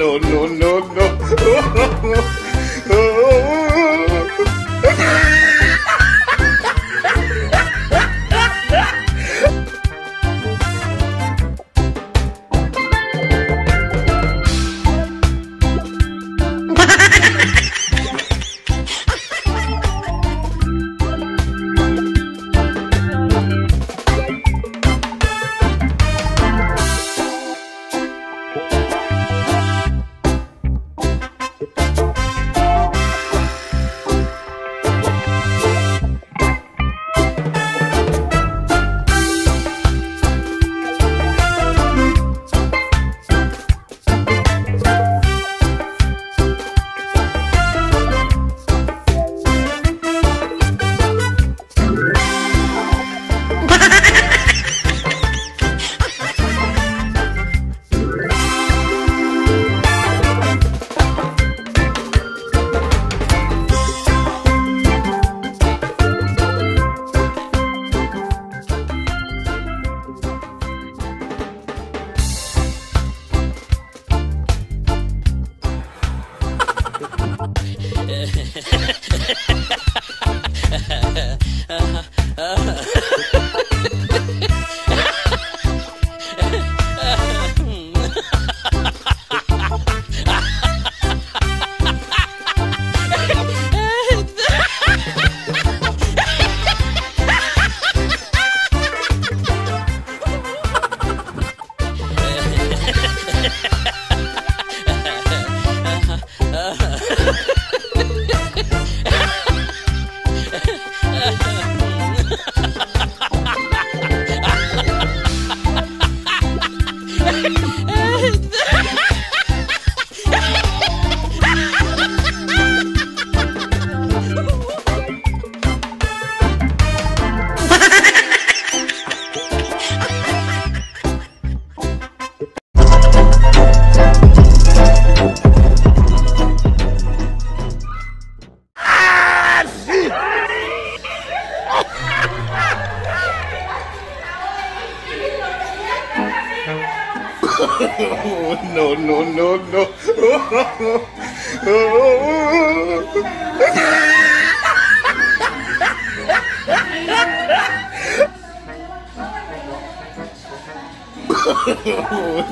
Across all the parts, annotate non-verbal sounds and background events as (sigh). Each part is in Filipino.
no. No, no, no, no.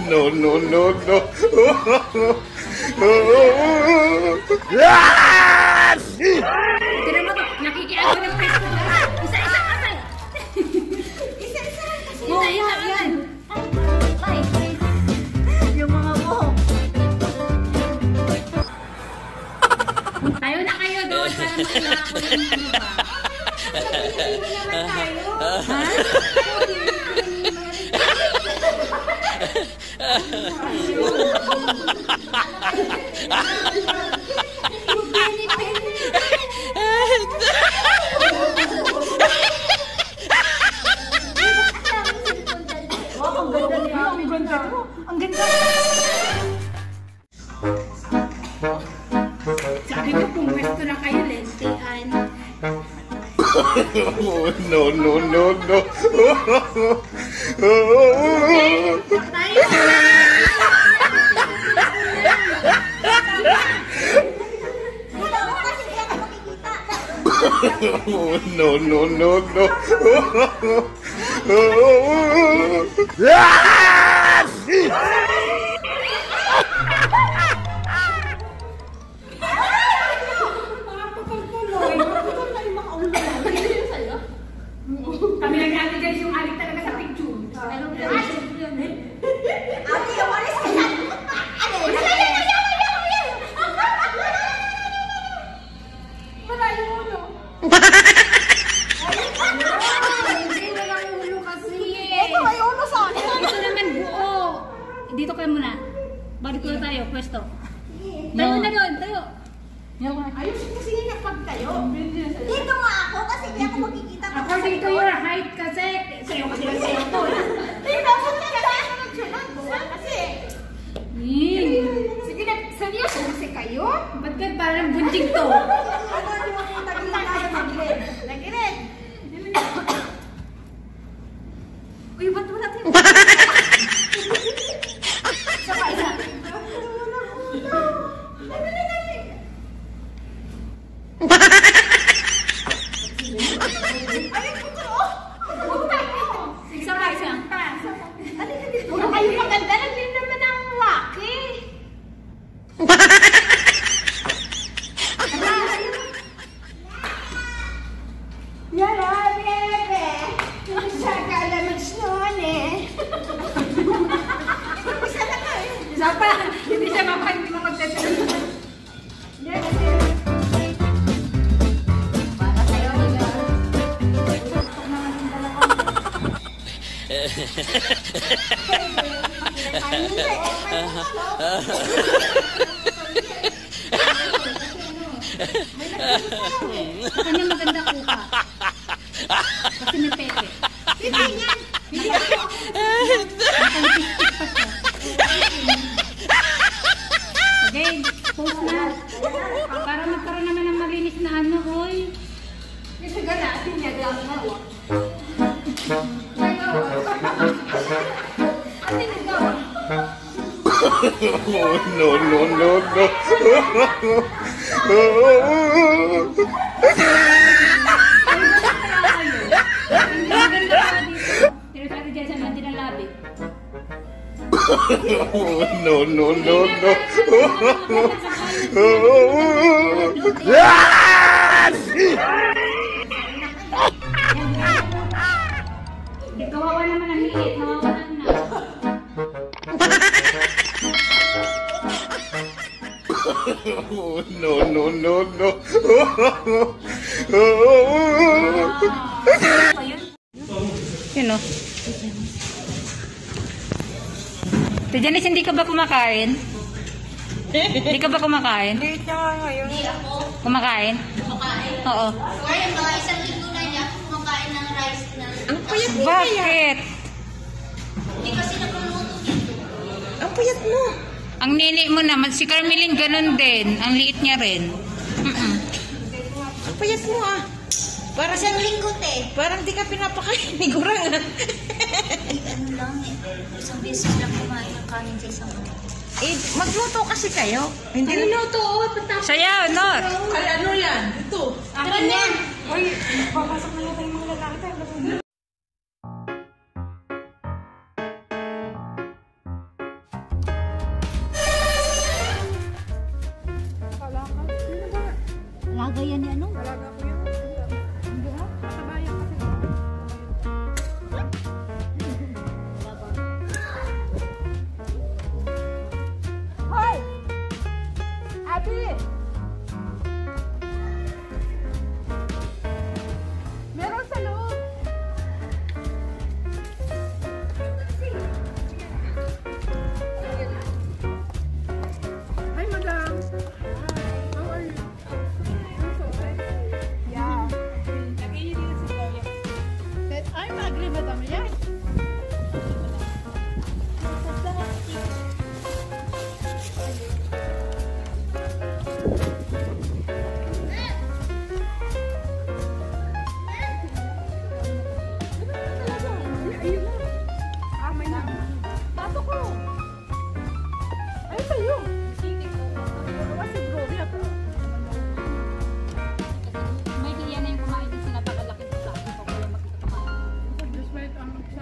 no, no, no, no. Mo to, nakikiago ng Ha ha ha ha! Sabi ko kung pwesto na kayo, lentean. no, no, no, no. Tayo! Makikita. no, no, no, no. According to your height kasi, sa'yo kasi lang sa'yo to. eh. Hindi, dapat talaga ako nagsunod. Kasi, Yee. sige na, seryoso kasi kayo? Ba't ka parang bunjing to? Ano yung tagila tayo mag-gilid? Nag-gilid. Uy, ba't wala tayo? Isa pa, isa. Dali, dali. Ay, puto, oh. Isa pa, isa. Dali, dali. Puro kayo maganda. Naglim naman ang waki. Yara, bebe. Isa ka naman snone. Isa na ka eh. Isa pa. Hindi siya mapa, hindi mo magtatanong. Para sa'yo, Iga. Gusto naman yung dalawa. Ay, hindi. Kanya maganda ko ka. oh, no, no, no, no. oh, no, no, no, no. Yes! Ikaw naman ang hihit, no? Na. no, no, no, no. Sino? Ate Janice, hindi ka ba kumakain? Hindi ka ba kumakain? Late na ngayon. Kumakain? Kumakain. Oo. Kaya mga isang linggo na niya ako kumakain ng rice na. Ang puyat mo Bakit? Hindi kasi nagluluto dito. Ang puyat mo. Ang nini mo naman, si Carmelin ganun din. Ang liit niya rin. Mm-mm. Ang puyat mo ah. Para siyang linggo, te. Parang di ka pinapakain ni (laughs) Gurang. ah. Ay, ano lang eh. Isang beses lang kumain ng kanin sa isang araw. eh, magluto kasi kayo. Hindi Ano luto? Oh, patapos. Saya, Nor. Ay, ano yan? Ito. Akin yan. Uy, papasok na natin yung mga lalaki tayo.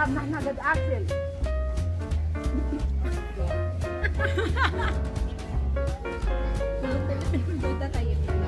Okay na to. Dali, dali, tayo. Duda tayo.